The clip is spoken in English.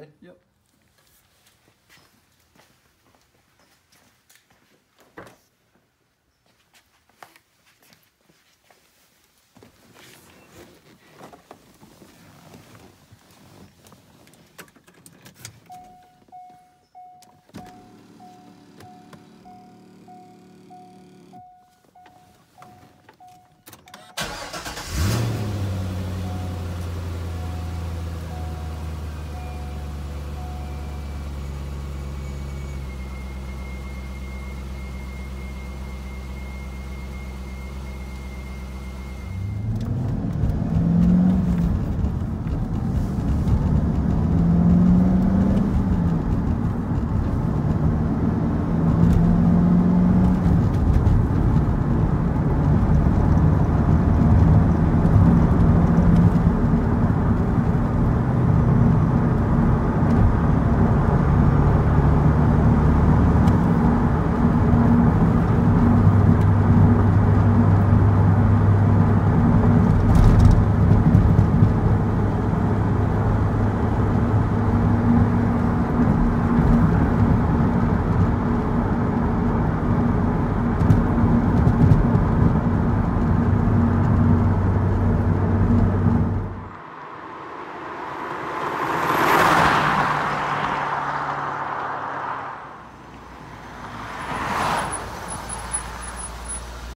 good? Yep.